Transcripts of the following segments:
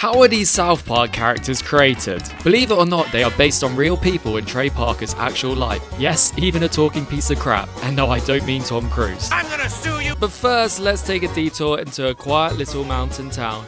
How are these South Park characters created? Believe it or not, they are based on real people in Trey Parker's actual life. Yes, even a talking piece of crap. And no, I don't mean Tom Cruise. I'm gonna sue you! But first, let's take a detour into a quiet little mountain town.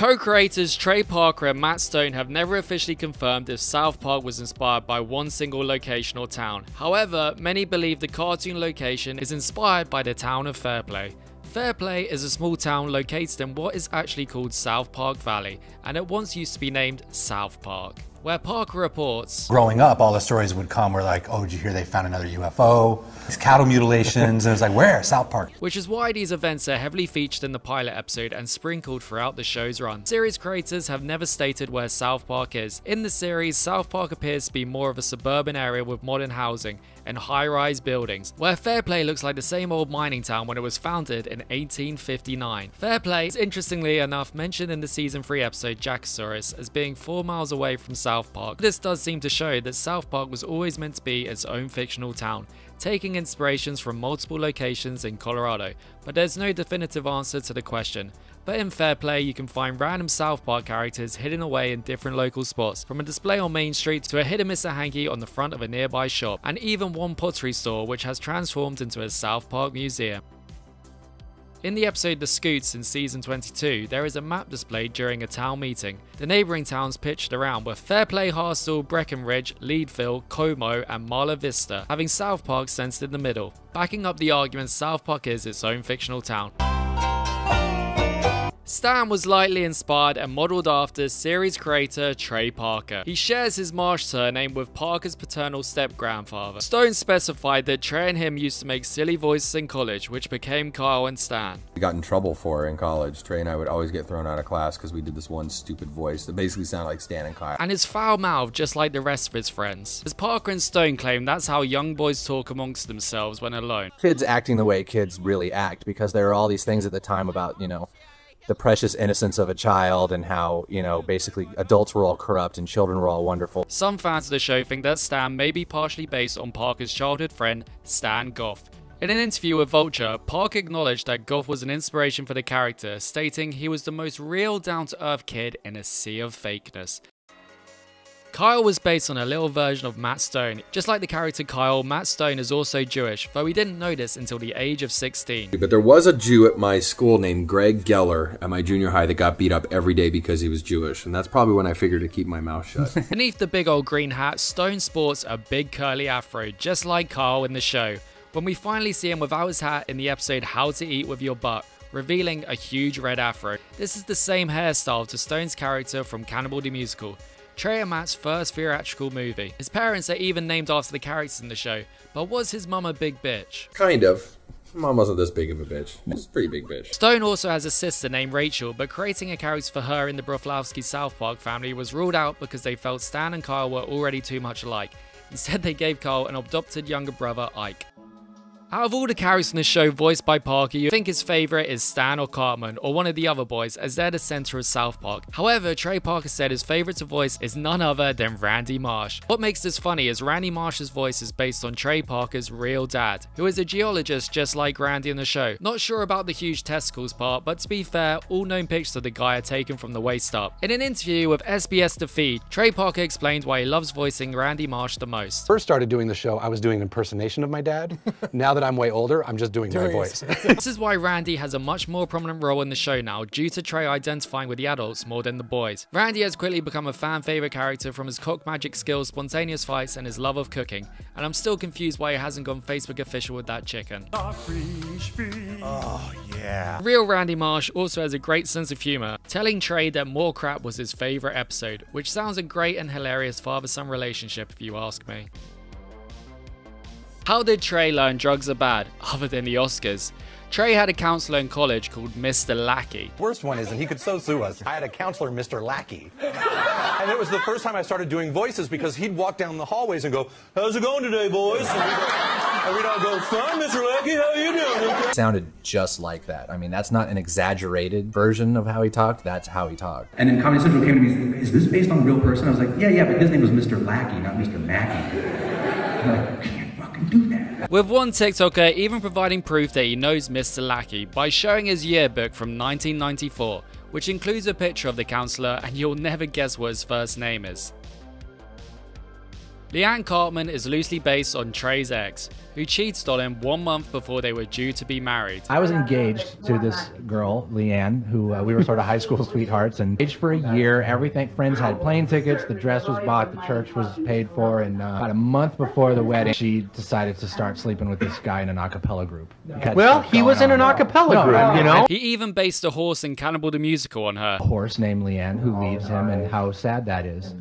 Co-creators Trey Parker and Matt Stone have never officially confirmed if South Park was inspired by one single location or town. However, many believe the cartoon location is inspired by the town of Fairplay. Fairplay is a small town located in what is actually called South Park Valley, and it once used to be named South Park. Where Parker reports, Growing up, all the stories would come where like, oh, did you hear they found another UFO? These cattle mutilations, and it was like, where? South Park. which is why these events are heavily featured in the pilot episode and sprinkled throughout the show's run. Series creators have never stated where South Park is. In the series, South Park appears to be more of a suburban area with modern housing and high-rise buildings, where Fairplay looks like the same old mining town when it was founded in 1859. Fairplay is interestingly enough mentioned in the season 3 episode Jakovasaurs as being 4 miles away from South Park. This does seem to show that South Park was always meant to be its own fictional town, taking inspirations from multiple locations in Colorado, but there's no definitive answer to the question. But in Fairplay, you can find random South Park characters hidden away in different local spots, from a display on Main Street to a hidden Mr. Hanky on the front of a nearby shop, and even one pottery store which has transformed into a South Park museum. In the episode The Scoots in season 22, there is a map displayed during a town meeting. The neighbouring towns pitched around were Fairplay, Hartsel, Breckenridge, Leadville, Como, and Marla Vista, having South Park centered in the middle. Backing up the argument, South Park is its own fictional town. Stan was lightly inspired and modeled after series creator Trey Parker. He shares his Marsh surname with Parker's paternal step-grandfather. Stone specified that Trey and him used to make silly voices in college, which became Kyle and Stan. We got in trouble for in college. Trey and I would always get thrown out of class because we did this one stupid voice that basically sounded like Stan and Kyle. And his foul mouth just like the rest of his friends. As Parker and Stone claim that's how young boys talk amongst themselves when alone. kids acting the way kids really act because there are all these things at the time about you know the precious innocence of a child and how you know basically adults were all corrupt and children were all wonderful Some fans of the show think that Stan may be partially based on Parker's childhood friend, Stan Goff. In an interview with Vulture, Park acknowledged that Goff was an inspiration for the character, stating he was the most real down to earth kid in a sea of fakeness. Kyle was based on a little version of Matt Stone. Just like the character Kyle, Matt Stone is also Jewish, though he didn't know this until the age of 16. But there was a Jew at my school named Greg Geller at my junior high that got beat up every day because he was Jewish. And that's probably when I figured to keep my mouth shut. Beneath the big old green hat, Stone sports a big curly afro, just like Kyle in the show. When we finally see him without his hat in the episode How to Eat with Your Butt, revealing a huge red afro. This is the same hairstyle to Stone's character from Cannibal the Musical. Trey and Matt's first theatrical movie. His parents are even named after the characters in the show, but was his mum a big bitch? kind of. Mom wasn't this big of a bitch. She's a pretty big bitch. Stone also has a sister named Rachel, but creating a character for her in the Broflovski South Park family was ruled out because they felt Stan and Kyle were already too much alike. Instead, they gave Kyle an adopted younger brother, Ike. Out of all the characters in the show voiced by Parker, you think his favourite is Stan or Cartman, or one of the other boys, as they're the centre of South Park. However, Trey Parker said his favourite to voice is none other than Randy Marsh. What makes this funny is Randy Marsh's voice is based on Trey Parker's real dad, who is a geologist just like Randy in the show. Not sure about the huge testicles part, but to be fair, all known pictures of the guy are taken from the waist up. In an interview with SBS The Feed, Trey Parker explained why he loves voicing Randy Marsh the most. first started doing the show, I was doing an impersonation of my dad. now that I'm way older, I'm just doing my voice. this is why Randy has a much more prominent role in the show now, due to Trey identifying with the adults more than the boys. Randy has quickly become a fan favorite character from his cock magic skills, spontaneous fights, and his love of cooking. And I'm still confused why he hasn't gone Facebook official with that chicken. Oh, yeah. Real Randy Marsh also has a great sense of humor, telling Trey that More Crap was his favorite episode, which sounds a great and hilarious father-son relationship if you ask me. How did Trey learn drugs are bad, other than the Oscars? Trey had a counselor in college called Mr. Lackey. Worst one is that he could so sue us. I had a counselor, Mr. Lackey. and it was the first time I started doing voices because he'd walk down the hallways and go, How's it going today, boys? And we'd, go, and we'd all go, Fine, Mr. Lackey, how you doing? sounded just like that i mean that's not an exaggerated version of how he talked that's how he talked And then Comedy Central came to me, is this based on a real person? I was like, yeah, yeah, but his name was Mr. Lackey, not Mr. Mackey. I'm like, can't fucking do that. With one TikToker even providing proof that he knows Mr. Lackey by showing his yearbook from 1994, which includes a picture of the counselor, and you'll never guess what his first name is. Liane Cartman is loosely based on Trey's ex, who cheated on him one month before they were due to be married. I was engaged to this girl, Leanne, who uh, we were sort of high school sweethearts, and engaged for a year. Everything, friends had plane tickets, the dress was bought, the church was paid for, and uh, about a month before the wedding, she decided to start sleeping with this guy in an a cappella group. Well, he was in an a cappella group, you know? He even based a horse in Cannibal the Musical on her. A horse named Leanne who leaves him, and how sad that is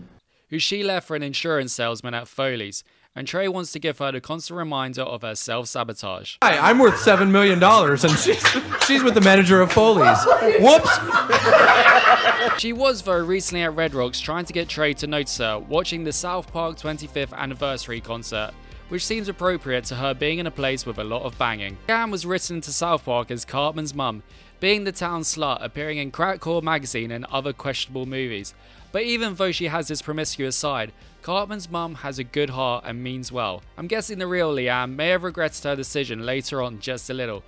who she left for an insurance salesman at Foley's, and Trey wants to give her the constant reminder of her self sabotage. Hi, I'm worth $7 million, and she's, she's with the manager of Foley's. Whoops! she was, though, recently at Red Rocks trying to get Trey to notice her, watching the South Park 25th anniversary concert. Which seems appropriate to her being in a place with a lot of banging. Cam was written to South Park as Cartman's mum, being the town slut, appearing in Crackcore magazine and other questionable movies. But even though she has this promiscuous side, Cartman's mum has a good heart and means well. I'm guessing the real Leanne may have regretted her decision later on just a little.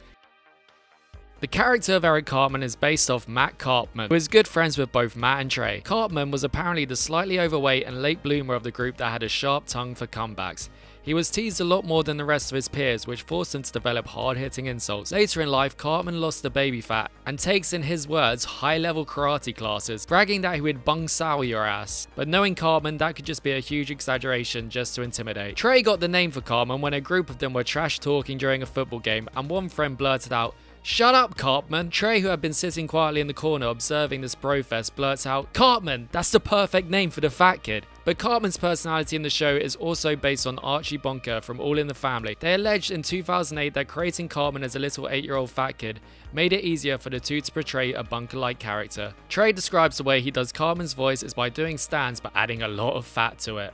The character of Eric Cartman is based off Matt Cartman, who is good friends with both Matt and Trey. Cartman was apparently the slightly overweight and late bloomer of the group that had a sharp tongue for comebacks. He was teased a lot more than the rest of his peers, which forced him to develop hard-hitting insults. Later in life, Cartman lost the baby fat and takes, in his words, high-level karate classes, bragging that he would bung sao your ass. But knowing Cartman, that could just be a huge exaggeration just to intimidate. Trey got the name for Cartman when a group of them were trash talking during a football game, and one friend blurted out, Shut up, Cartman. Trey, who had been sitting quietly in the corner observing this brofest, blurts out, Cartman, that's the perfect name for the fat kid. But Cartman's personality in the show is also based on Archie Bunker from All in the Family. They alleged in 2008 that creating Cartman as a little 8 year old fat kid made it easier for the two to portray a Bunker like character. Trey describes the way he does Cartman's voice is by doing Stan's but adding a lot of fat to it.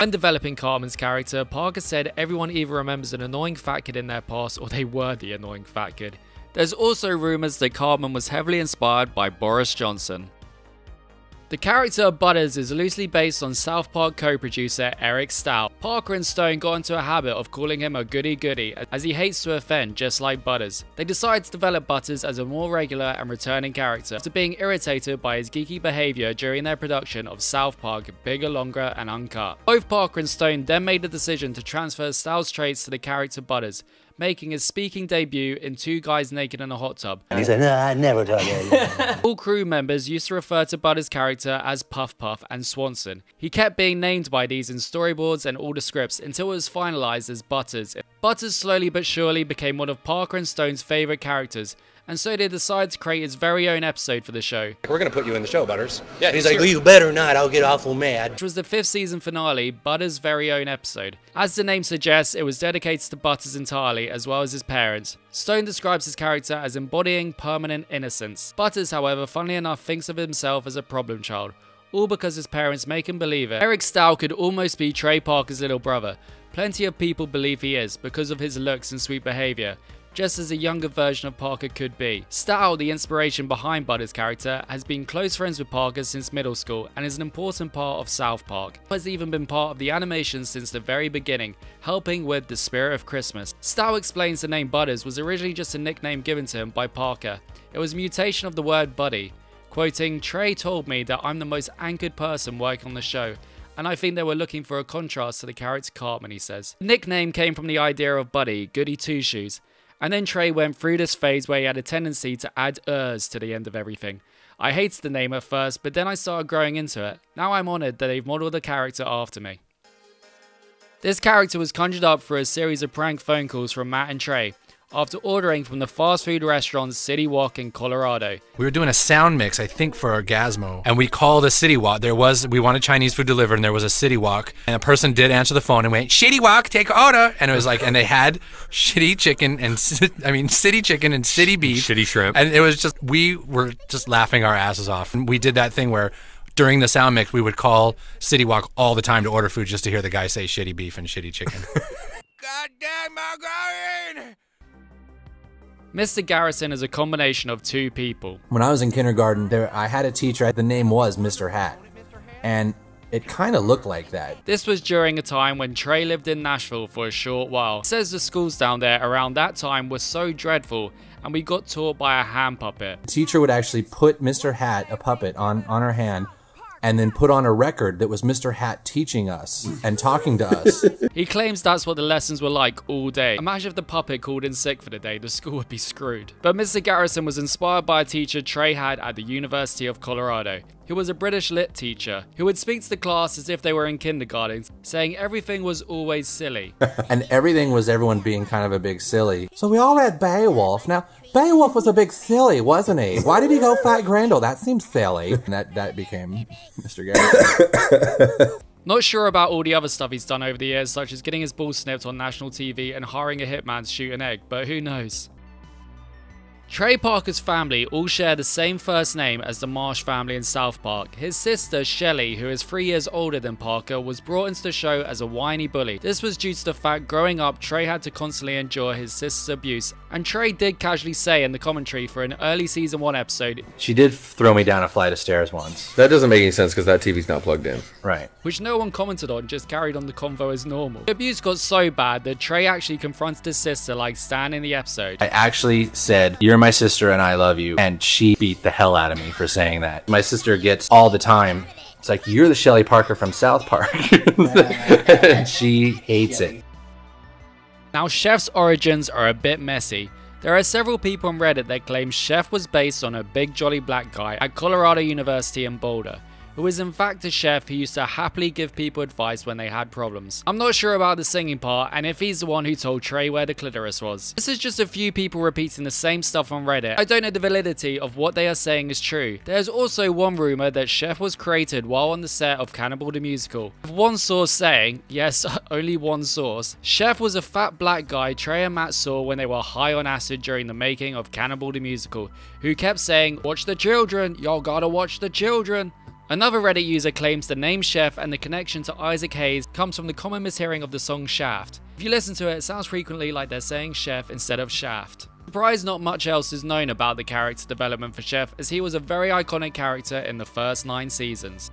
When developing Cartman's character, Parker said everyone either remembers an annoying fat kid in their past or they were the annoying fat kid. There's also rumours that Cartman was heavily inspired by Boris Johnson. The character Butters is loosely based on South Park co-producer Eric Stout. Parker and Stone got into a habit of calling him a goody goody as he hates to offend just like Butters. They decided to develop Butters as a more regular and returning character after being irritated by his geeky behavior during their production of South Park Bigger, Longer and Uncut. Both Parker and Stone then made the decision to transfer Stout's traits to the character Butters, making his speaking debut in Two Guys Naked in a Hot Tub. And he said, no, I never told you. All crew members used to refer to Butters' character as Puff Puff and Swanson. He kept being named by these in storyboards and all the scripts until it was finalized as Butters. Butters slowly but surely became one of Parker and Stone's favorite characters, and so they decided to create his very own episode for the show. We're gonna put you in the show, Butters. Yeah, he's like, well, you better not, I'll get awful mad. Which was the fifth season finale, Butters' very own episode. As the name suggests, it was dedicated to Butters entirely, as well as his parents. Stone describes his character as embodying permanent innocence. Butters, however, funnily enough, thinks of himself as a problem child, all because his parents make him believe it. Eric Stout could almost be Trey Parker's little brother. Plenty of people believe he is, because of his looks and sweet behaviour just as a younger version of Parker could be. Stout, the inspiration behind Butters' character, has been close friends with Parker since middle school and is an important part of South Park. Has even been part of the animation since the very beginning, helping with the spirit of Christmas. Stout explains the name Butters was originally just a nickname given to him by Parker. It was a mutation of the word buddy. Quoting, Trey told me that I'm the most anchored person working on the show, and I think they were looking for a contrast to the character Cartman, he says. The nickname came from the idea of Buddy, Goody Two Shoes, and then Trey went through this phase where he had a tendency to add ers to the end of everything. I hated the name at first, but then I started growing into it. Now I'm honoured that they've modelled the character after me. This character was conjured up through a series of prank phone calls from Matt and Trey, after ordering from the fast food restaurant City Wok in Colorado. We were doing a sound mix, I think, for Orgazmo, and we called a City Wok. There was we wanted Chinese food delivered, and there was a City Wok, and a person did answer the phone and went, "Shitty Walk, take order," and it was like, and they had shitty chicken and I mean city chicken and city beef, shitty shrimp, and it was just we were just laughing our asses off. And we did that thing where during the sound mix, we would call City Wok all the time to order food just to hear the guy say shitty beef and shitty chicken. God damn, Margarine! Mr. Garrison is a combination of two people. When I was in kindergarten, there I had a teacher. The name was Mr. Hat, and it kind of looked like that. This was during a time when Trey lived in Nashville for a short while. It says the schools down there around that time were so dreadful and we got taught by a hand puppet. The teacher would actually put Mr. Hat, a puppet, on, on her hand and then put on a record that was Mr. Hat teaching us and talking to us. He claims that's what the lessons were like all day. Imagine if the puppet called in sick for the day, the school would be screwed. But Mr. Garrison was inspired by a teacher Trey had at the University of Colorado, who was a British lit teacher, who would speak to the class as if they were in kindergarten, saying everything was always silly. and everything was everyone being kind of a big silly. So we all read Beowulf. Now, Beowulf was a big silly, wasn't he? Why did he go fight Grendel? That seems silly. And that, that became Mr. Garrison. Not sure about all the other stuff he's done over the years, such as getting his balls snipped on national TV and hiring a hitman to shoot an egg, but who knows. Trey Parker's family all share the same first name as the Marsh family in South Park. His sister, Shelly, who is three years older than Parker, was brought into the show as a whiny bully. This was due to the fact growing up, Trey had to constantly endure his sister's abuse, and Trey did casually say in the commentary for an early season 1 episode, she did throw me down a flight of stairs once. That doesn't make any sense because that TV's not plugged in. Right. which no one commented on, just carried on the convo as normal. The abuse got so bad that Trey actually confronted his sister like Stan in the episode. I actually said, You're my sister and I love you. And she beat the hell out of me for saying that. My sister gets all the time. It's like, You're the Shelly Parker from South Park. and she hates it. Now, Chef's origins are a bit messy. There are several people on Reddit that claim Chef was based on a big jolly black guy at Colorado University in Boulder, who is in fact a chef who used to happily give people advice when they had problems. I'm not sure about the singing part and if he's the one who told Trey where the clitoris was. This is just a few people repeating the same stuff on Reddit. I don't know the validity of what they are saying is true. There's also one rumor that Chef was created while on the set of Cannibal the Musical. With one source saying, yes, only one source, Chef was a fat black guy Trey and Matt saw when they were high on acid during the making of Cannibal the Musical, who kept saying, watch the children, y'all gotta watch the children. Another Reddit user claims the name Chef and the connection to Isaac Hayes comes from the common mishearing of the song Shaft. If you listen to it, it sounds frequently like they're saying Chef instead of Shaft. Surprised not much else is known about the character development for Chef, as he was a very iconic character in the first nine seasons.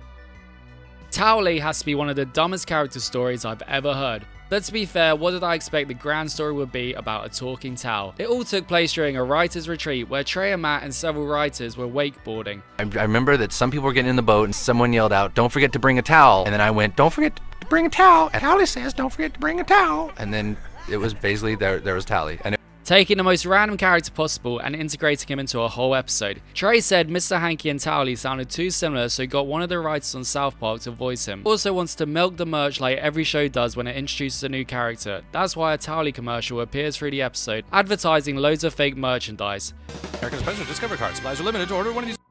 Towelie has to be one of the dumbest character stories I've ever heard. But to be fair, what did I expect the grand story would be about a talking towel? It all took place during a writer's retreat where Trey and Matt and several writers were wakeboarding. I, I remember that some people were getting in the boat and someone yelled out, Don't forget to bring a towel. And then I went, Don't forget to bring a towel. And Towelie says, Don't forget to bring a towel. And then it was basically there, there was Towelie. And taking the most random character possible and integrating him into a whole episode. Trey said Mr. Hanky and Towelie sounded too similar, so got one of the writers on South Park to voice him. Also wants to milk the merch like every show does when it introduces a new character. That's why a Towelie commercial appears through the episode, advertising loads of fake merchandise. American Special Discover Card supplies are limited order one of these.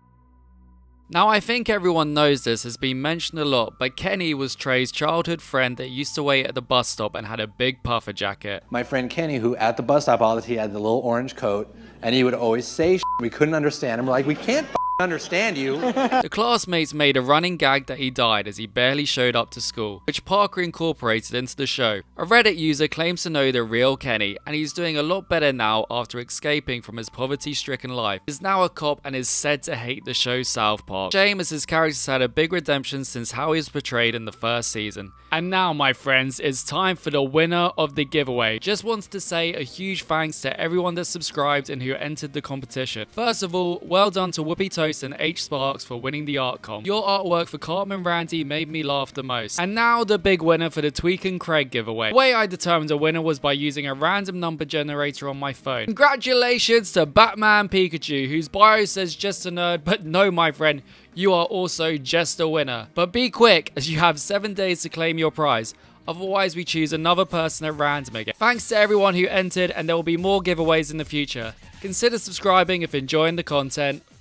Now, I think everyone knows this has been mentioned a lot, but Kenny was Trey's childhood friend that used to wait at the bus stop and had a big puffer jacket. my friend Kenny, who at the bus stop all the time had the little orange coat, and he would always say we couldn't understand him. We're like, we can't understand you. The classmates made a running gag that he died as he barely showed up to school, which Parker incorporated into the show. A Reddit user claims to know the real Kenny, and he's doing a lot better now after escaping from his poverty stricken life. He's now a cop and is said to hate the show South Park. Shame as his character's had a big redemption since how he was portrayed in the first season. And now, my friends, it's time for the winner of the giveaway. Just wants to say a huge thanks to everyone that subscribed and who entered the competition. First of all, well done to Whoopi Toast and H Sparks for winning the art comp. Your artwork for Cartman Randy made me laugh the most. And now the big winner for the Tweak and Craig giveaway. The way I determined a winner was by using a random number generator on my phone. Congratulations to Batman Pikachu, whose bio says just a nerd, but no, my friend, you are also just a winner. But be quick, as you have seven days to claim your prize. Otherwise, we choose another person at random again. Thanks to everyone who entered, and there will be more giveaways in the future. Consider subscribing if enjoying the content.